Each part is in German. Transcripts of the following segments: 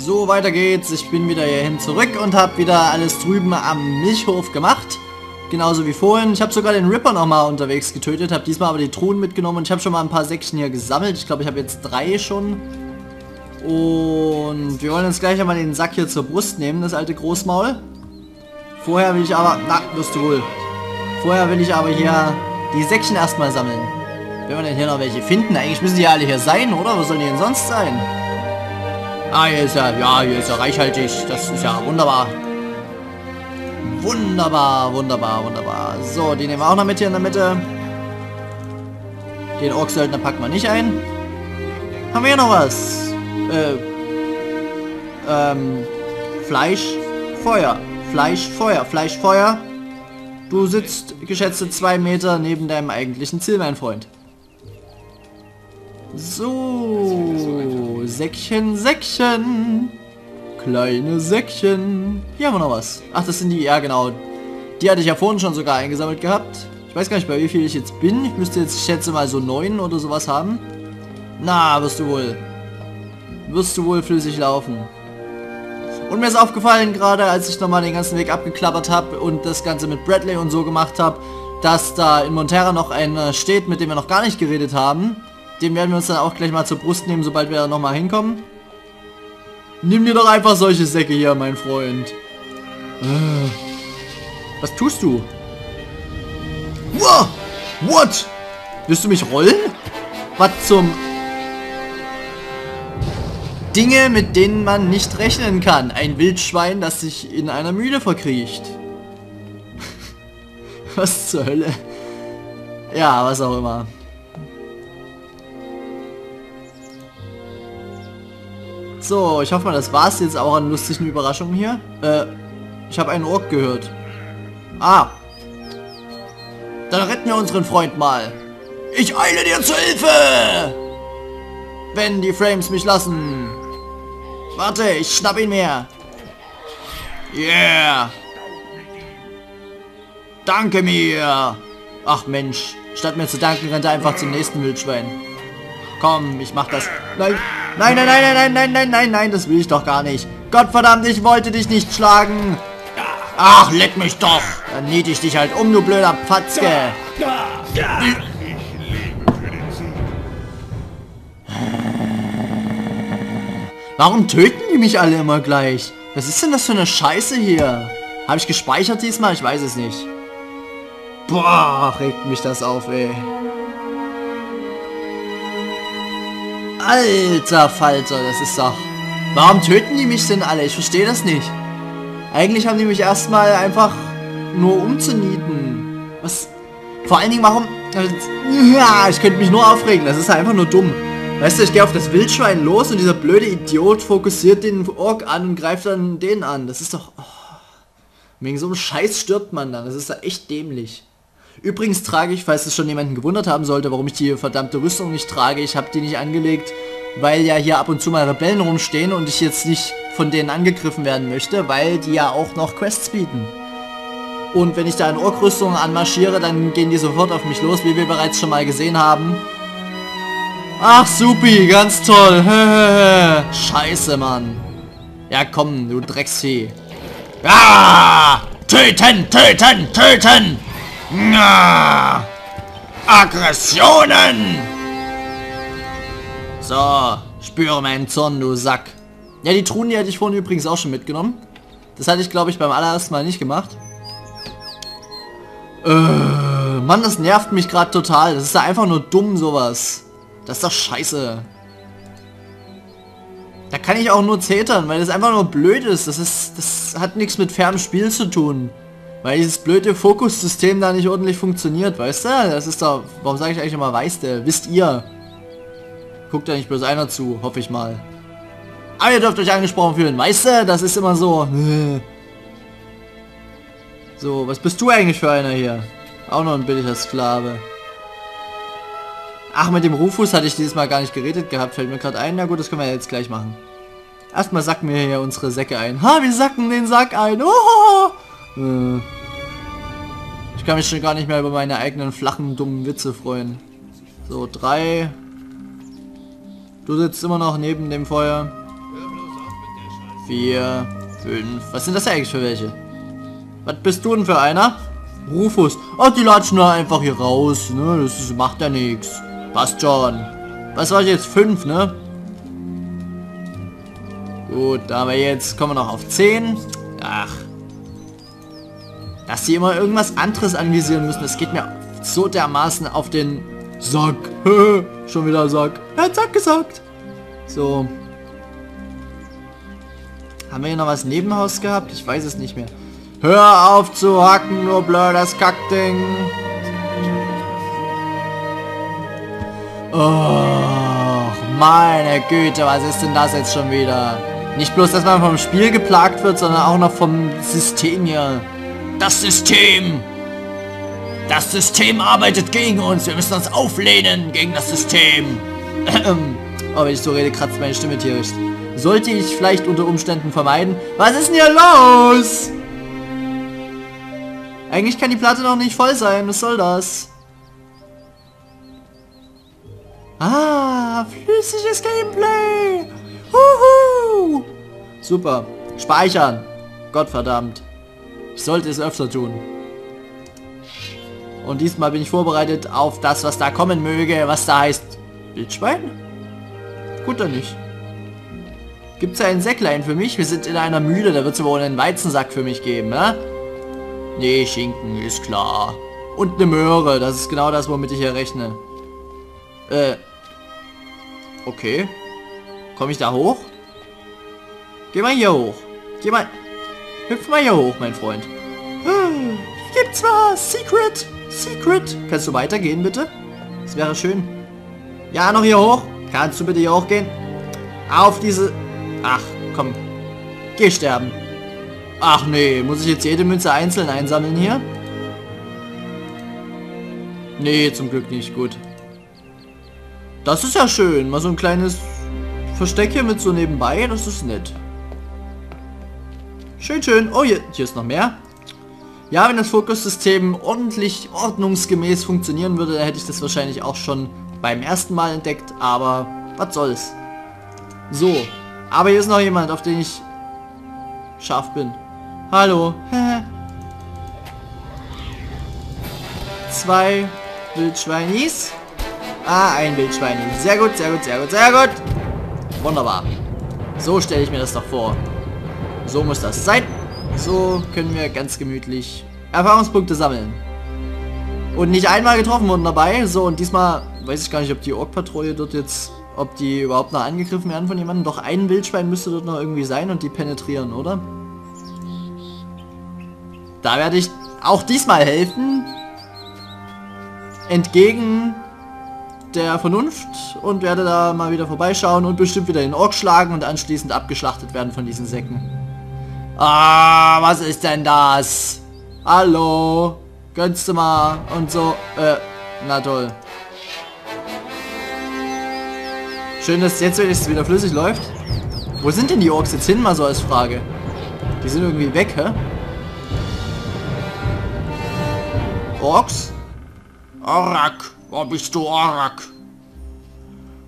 So, weiter geht's. Ich bin wieder hierhin zurück und habe wieder alles drüben am Milchhof gemacht. Genauso wie vorhin. Ich habe sogar den Ripper noch mal unterwegs getötet, habe diesmal aber die Truhen mitgenommen und ich habe schon mal ein paar Säckchen hier gesammelt. Ich glaube, ich habe jetzt drei schon. Und wir wollen uns gleich einmal den Sack hier zur Brust nehmen, das alte Großmaul. Vorher will ich aber... Na, wirst du wohl. Vorher will ich aber hier die Säckchen erstmal sammeln. Wenn wir denn hier noch welche finden. Eigentlich müssen die alle hier sein, oder? Wo sollen die denn sonst sein? Ah, hier ist ja... Ja, hier ist ja reichhaltig. Das ist ja wunderbar. Wunderbar, wunderbar, wunderbar. So, die nehmen wir auch noch mit hier in der Mitte. Den Orksöldner packen wir nicht ein. Haben wir hier noch was? Äh, ähm, Fleisch, Feuer. Fleisch, Feuer, Fleisch, Feuer. Du sitzt geschätzte zwei Meter neben deinem eigentlichen Ziel, mein Freund. So, Säckchen, Säckchen. Kleine Säckchen. Hier haben wir noch was. Ach, das sind die, ja genau. Die hatte ich ja vorhin schon sogar eingesammelt gehabt. Ich weiß gar nicht, bei wie viel ich jetzt bin. Ich müsste jetzt, ich schätze mal, so neun oder sowas haben. Na, wirst du wohl. Wirst du wohl flüssig laufen. Und mir ist aufgefallen, gerade als ich nochmal den ganzen Weg abgeklappert habe und das Ganze mit Bradley und so gemacht habe, dass da in Montera noch einer steht, mit dem wir noch gar nicht geredet haben. Den werden wir uns dann auch gleich mal zur Brust nehmen, sobald wir nochmal hinkommen. Nimm dir doch einfach solche Säcke hier, mein Freund. Äh. Was tust du? Wow! What? Willst du mich rollen? Was zum... Dinge, mit denen man nicht rechnen kann. Ein Wildschwein, das sich in einer Mühle verkriecht. was zur Hölle? Ja, was auch immer. So, ich hoffe mal, das es jetzt auch an lustigen Überraschungen hier. Äh, ich habe einen Ork gehört. Ah. Dann retten wir unseren Freund mal. Ich eile dir zur Hilfe! Wenn die Frames mich lassen. Warte, ich schnapp ihn mir. Yeah. Danke mir. Ach Mensch, statt mir zu danken, rennt er einfach zum nächsten Wildschwein. Komm, ich mach das. Nein, nein, nein, nein, nein, nein, nein, nein, nein, das will ich doch gar nicht. Gottverdammt, ich wollte dich nicht schlagen. Ach, leck mich doch. Dann niete ich dich halt um, du blöder Patzke. Warum töten die mich alle immer gleich? Was ist denn das für eine Scheiße hier? Habe ich gespeichert diesmal? Ich weiß es nicht. Boah, regt mich das auf, ey. Alter Falter, das ist doch... Warum töten die mich denn alle? Ich verstehe das nicht. Eigentlich haben die mich erstmal einfach nur umzunieten. Was? Vor allen Dingen, warum... Ja, ich könnte mich nur aufregen. Das ist einfach nur dumm. Weißt du, ich gehe auf das Wildschwein los und dieser blöde Idiot fokussiert den Ork an und greift dann den an. Das ist doch... Oh. Wegen so einem Scheiß stirbt man dann. Das ist doch echt dämlich. Übrigens trage ich, falls es schon jemanden gewundert haben sollte, warum ich die verdammte Rüstung nicht trage, ich habe die nicht angelegt, weil ja hier ab und zu mal Rebellen rumstehen und ich jetzt nicht von denen angegriffen werden möchte, weil die ja auch noch Quests bieten. Und wenn ich da in Orkrüstung anmarschiere, dann gehen die sofort auf mich los, wie wir bereits schon mal gesehen haben. Ach, supi, ganz toll. Scheiße, Mann. Ja, komm, du Drecksvieh. Ah! Töten, töten, töten! Na, Aggressionen! So, spüre meinen Zorn, du Sack. Ja, die Truhen, die hätte ich vorhin übrigens auch schon mitgenommen. Das hatte ich, glaube ich, beim allerersten Mal nicht gemacht. Äh, Mann, das nervt mich gerade total. Das ist da einfach nur dumm, sowas. Das ist doch scheiße. Da kann ich auch nur zetern, weil das einfach nur blöd ist. Das ist, das hat nichts mit fairem Spiel zu tun. Weil dieses blöde Fokussystem da nicht ordentlich funktioniert, weißt du? Das ist doch... Warum sage ich eigentlich immer weißt du? Wisst ihr? Guckt ja nicht bloß einer zu, hoffe ich mal. Aber ihr dürft euch angesprochen fühlen, weißt du? Das ist immer so... So, was bist du eigentlich für einer hier? Auch noch ein billiger Sklave. Ach, mit dem Rufus hatte ich dieses Mal gar nicht geredet gehabt, fällt mir gerade ein. Na gut, das können wir jetzt gleich machen. Erstmal sacken wir hier unsere Säcke ein. Ha, wir sacken den Sack ein. Oh! Äh, ich kann mich schon gar nicht mehr über meine eigenen flachen, dummen Witze freuen. So, drei. Du sitzt immer noch neben dem Feuer. vier, fünf. Was sind das eigentlich für welche? Was bist du denn für einer? Rufus. Oh, die latschen da einfach hier raus. Ne? Das ist, macht ja nichts. Passt schon. Was war jetzt? Fünf, ne? Gut, aber jetzt kommen wir noch auf 10. Ach. Dass sie immer irgendwas anderes anvisieren müssen, das geht mir so dermaßen auf den Sack. Schon wieder Sack. Er hat Sack gesagt. So. Haben wir hier noch was Nebenhaus gehabt? Ich weiß es nicht mehr. Hör auf zu hacken, nur blödes Kackding. Oh, meine Güte, was ist denn das jetzt schon wieder? Nicht bloß, dass man vom Spiel geplagt wird, sondern auch noch vom System hier. Das System! Das System arbeitet gegen uns. Wir müssen uns auflehnen gegen das System. oh, wenn ich so rede, kratzt meine Stimme tierisch. Sollte ich vielleicht unter Umständen vermeiden. Was ist denn hier los? Eigentlich kann die Platte noch nicht voll sein. Was soll das? Ah, flüssiges Gameplay. Huhu. Super. Speichern. Gottverdammt. Ich sollte es öfter tun. Und diesmal bin ich vorbereitet auf das, was da kommen möge, was da heißt Wildschwein? Gut dann nicht. Gibt es ein Säcklein für mich? Wir sind in einer Mühle, da wird es wohl einen Weizensack für mich geben, ne? Nee, Schinken, ist klar. Und eine Möhre, das ist genau das, womit ich hier rechne. Äh. Okay. Komme ich da hoch? Geh mal hier hoch. Geh mal. Hüpf mal hier hoch, mein Freund. Gibt's was? Secret! Secret! Kannst du weitergehen, bitte? Das wäre schön. Ja, noch hier hoch. Kannst du bitte hier hochgehen? Auf diese... Ach, komm. Geh sterben. Ach nee, muss ich jetzt jede Münze einzeln einsammeln hier? Nee, zum Glück nicht. Gut. Das ist ja schön. Mal so ein kleines Versteck hier mit so nebenbei. Das ist nett. Schön, schön. Oh, hier, hier ist noch mehr. Ja, wenn das Fokussystem ordentlich ordnungsgemäß funktionieren würde, hätte ich das wahrscheinlich auch schon beim ersten Mal entdeckt, aber was soll's. So, aber hier ist noch jemand, auf den ich scharf bin. Hallo. Zwei Wildschweinis. Ah, ein Wildschweini. Sehr gut, sehr gut, sehr gut, sehr gut. Wunderbar. So stelle ich mir das doch vor. So muss das sein. So können wir ganz gemütlich Erfahrungspunkte sammeln. Und nicht einmal getroffen wurden dabei. So, und diesmal weiß ich gar nicht, ob die Ork-Patrouille dort jetzt, ob die überhaupt noch angegriffen werden von jemandem. Doch ein Wildschwein müsste dort noch irgendwie sein und die penetrieren, oder? Da werde ich auch diesmal helfen. Entgegen der Vernunft und werde da mal wieder vorbeischauen und bestimmt wieder den Ork schlagen und anschließend abgeschlachtet werden von diesen Säcken. Ah, was ist denn das? Hallo? Gönnst du mal? Und so, äh, na toll. Schön, dass jetzt wenigstens wieder flüssig läuft. Wo sind denn die Orks jetzt hin, mal so als Frage? Die sind irgendwie weg, hä? Orks? Orak, wo bist du, Orak?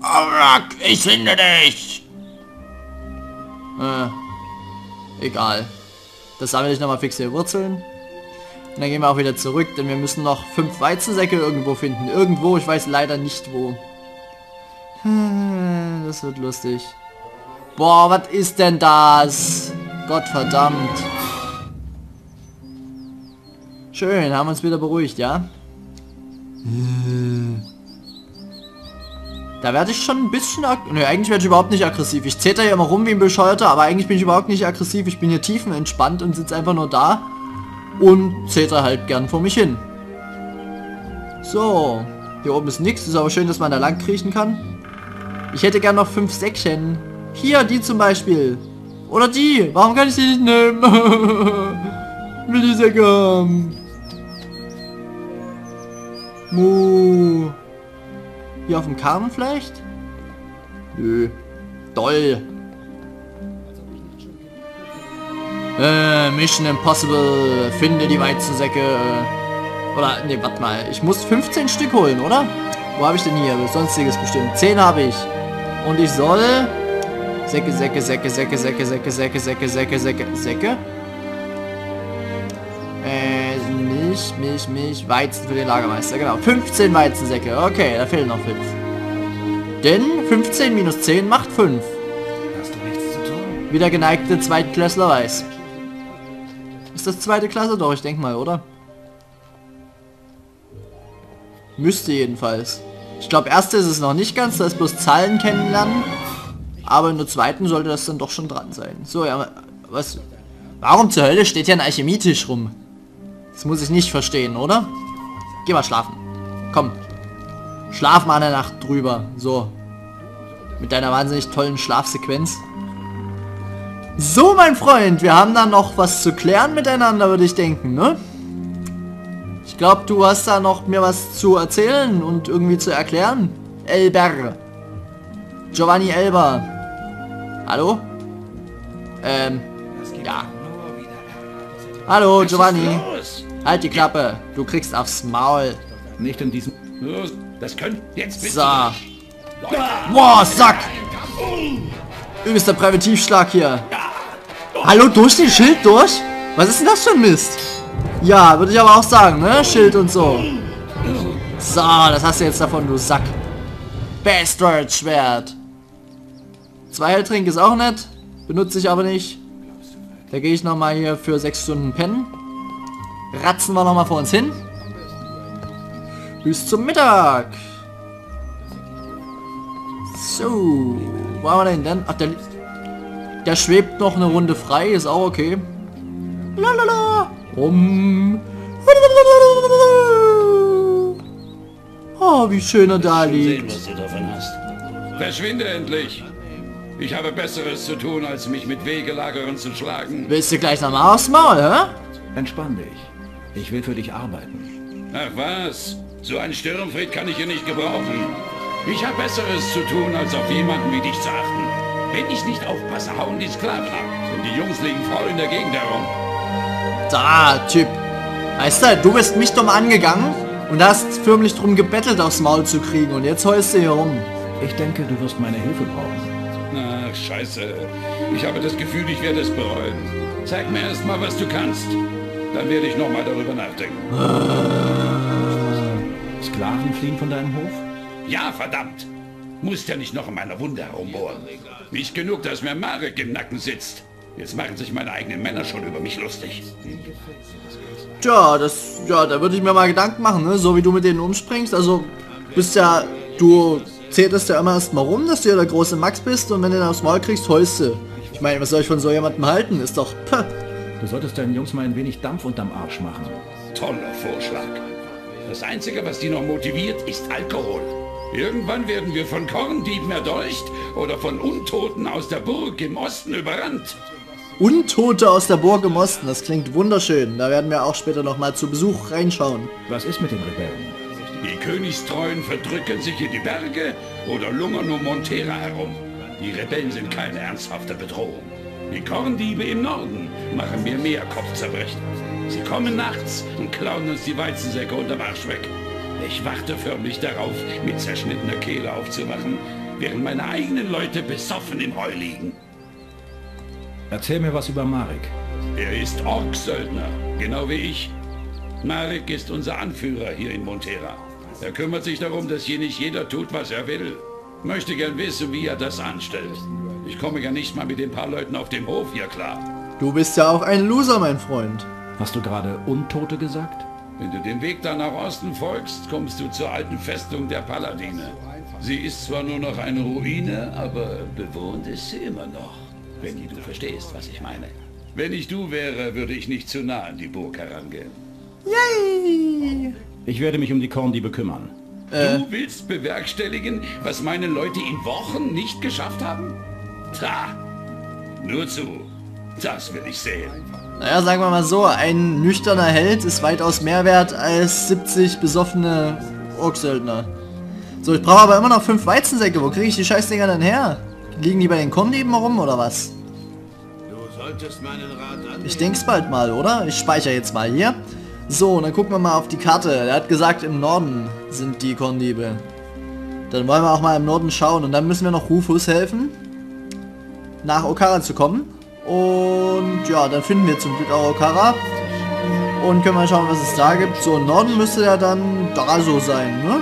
Orak, ich finde dich! Äh, Egal. Das sammle ich nochmal fixe Wurzeln. Und dann gehen wir auch wieder zurück, denn wir müssen noch fünf Weizensäcke irgendwo finden. Irgendwo, ich weiß leider nicht wo. Das wird lustig. Boah, was ist denn das? Gott verdammt. Schön, haben uns wieder beruhigt, ja? Da werde ich schon ein bisschen... Ne, eigentlich werde ich überhaupt nicht aggressiv. Ich zeter hier immer rum wie ein Bescheuerter, aber eigentlich bin ich überhaupt nicht aggressiv. Ich bin hier tiefenentspannt und sitze einfach nur da und zeter halt gern vor mich hin. So, hier oben ist nichts. Ist aber schön, dass man da lang kriechen kann. Ich hätte gern noch fünf Säckchen. Hier, die zum Beispiel. Oder die. Warum kann ich die nicht nehmen? will die Säcke haben. Muh. Hier auf dem Karren vielleicht? Nö. Doll. Äh, Mission Impossible. Finde die Weizensäcke. Oder, ne, warte mal. Ich muss 15 Stück holen, oder? Wo habe ich denn hier? Sonstiges bestimmt. 10 habe ich. Und ich soll Säcke, Säcke, Säcke, Säcke, Säcke, Säcke, Säcke, Säcke, Säcke, Säcke, Säcke. Milch, Milch, Milch, Weizen für den Lagermeister, genau. 15 Weizensäcke, okay, da fehlen noch 5. Denn 15 minus 10 macht 5. Hast du nichts zu tun? Wie der geneigte Zweitklässler weiß. Ist das zweite Klasse? Doch, ich denke mal, oder? Müsste jedenfalls. Ich glaube, erste ist es noch nicht ganz, da ist bloß Zahlen kennenlernen. Aber in der zweiten sollte das dann doch schon dran sein. So, ja, was? Warum zur Hölle steht hier ein Alchemietisch rum? Das muss ich nicht verstehen, oder? Geh mal schlafen. Komm. Schlaf mal eine Nacht drüber. So. Mit deiner wahnsinnig tollen Schlafsequenz. So, mein Freund, wir haben da noch was zu klären miteinander, würde ich denken, ne? Ich glaube, du hast da noch mir was zu erzählen und irgendwie zu erklären. Elber. Giovanni Elber. Hallo? Ähm, ja. Hallo, Giovanni. Halt die Klappe. Du kriegst aufs Maul. Nicht in diesem... Das könnt jetzt bitte. So. Boah, Sack. Übelster Präventivschlag hier. Hallo, durch den Schild durch? Was ist denn das für ein Mist? Ja, würde ich aber auch sagen, ne? Schild und so. So, das hast du jetzt davon, du Sack. Bastard Schwert. Zwei Heiltrink ist auch nett. Benutze ich aber nicht. Da gehe ich nochmal hier für sechs Stunden pennen. Ratzen wir nochmal vor uns hin. Bis zum Mittag. So. Wo haben wir denn denn? Ach, der, der schwebt noch eine Runde frei. Ist auch okay. Lalala. Um. Oh, wie schön er da liegt. Verschwinde endlich. Ich habe Besseres zu tun, als mich mit Wegelagerern zu schlagen. Willst du gleich nochmal aufs Maul, hä? Entspann dich. Ich will für dich arbeiten. Ach was? So ein Stirnfried kann ich hier nicht gebrauchen. Ich habe Besseres zu tun, als auf jemanden wie dich zu achten. Wenn ich nicht aufpasse, hauen die Sklaven ab. Und die Jungs liegen faul in der Gegend herum. Da, Typ. Weißt du, du bist mich dumm angegangen und hast förmlich drum gebettelt, aufs Maul zu kriegen. Und jetzt heulst du hier rum. Ich denke, du wirst meine Hilfe brauchen. Ach, scheiße. Ich habe das Gefühl, ich werde es bereuen. Zeig mir erst mal, was du kannst. Dann werde ich nochmal darüber nachdenken. Sklaven fliehen von deinem Hof? Ja, verdammt! Musst ja nicht noch in meiner Wunde herumbohren. Nicht genug, dass mir Marek im Nacken sitzt. Jetzt machen sich meine eigenen Männer schon über mich lustig. Tja, das, ja, da würde ich mir mal Gedanken machen, ne? So wie du mit denen umspringst. Also, bist ja, du zähltest ja immer erst mal rum, dass du ja der große Max bist und wenn du den aufs Maul kriegst, heulst du. Ich meine, was soll ich von so jemandem halten? Ist doch, pah. Du solltest deinen Jungs mal ein wenig Dampf unterm Arsch machen. Toller Vorschlag. Das Einzige, was die noch motiviert, ist Alkohol. Irgendwann werden wir von Korndieben erdolcht oder von Untoten aus der Burg im Osten überrannt. Untote aus der Burg im Osten, das klingt wunderschön. Da werden wir auch später noch mal zu Besuch reinschauen. Was ist mit den Rebellen? Die Königstreuen verdrücken sich in die Berge oder lungern um Montera herum. Die Rebellen sind keine ernsthafte Bedrohung. Die Korndiebe im Norden machen mir mehr Kopfzerbrechen. Sie kommen nachts und klauen uns die Weizensäcke unterm Arsch weg. Ich warte förmlich darauf, mit zerschnittener Kehle aufzuwachen, während meine eigenen Leute besoffen im Heu liegen. Erzähl mir was über Marek. Er ist Orksöldner, genau wie ich. Marek ist unser Anführer hier in Montera. Er kümmert sich darum, dass hier nicht jeder tut, was er will. Möchte gern wissen, wie er das anstellt. Ich komme ja nicht mal mit den paar Leuten auf dem Hof hier klar. Du bist ja auch ein Loser, mein Freund. Hast du gerade Untote gesagt? Wenn du den Weg da nach Osten folgst, kommst du zur alten Festung der Paladine. Sie ist zwar nur noch eine Ruine, aber bewohnt ist sie immer noch. Wenn du verstehst, was ich meine. Wenn ich du wäre, würde ich nicht zu nah an die Burg herangehen. Yay! Ich werde mich um die Korndiebe kümmern. Du willst bewerkstelligen, was meine Leute in Wochen nicht geschafft haben? Tja, nur zu. Das will ich sehen. Naja, sagen wir mal so, ein nüchterner Held ist weitaus mehr wert als 70 besoffene Orksöldner. So, ich brauche aber immer noch fünf Weizensäcke. Wo kriege ich die Scheißdinger denn her? Liegen die bei den Korndieben rum oder was? Du solltest meinen Rat an. Ich denk's bald mal, oder? Ich speichere jetzt mal hier. So, und dann gucken wir mal auf die Karte. Er hat gesagt, im Norden sind die Korndiebe. Dann wollen wir auch mal im Norden schauen. Und dann müssen wir noch Rufus helfen. Nach Okara zu kommen. Und ja, dann finden wir zum Glück auch Okara. Und können mal schauen, was es da gibt. So, Norden müsste er dann da so sein, ne?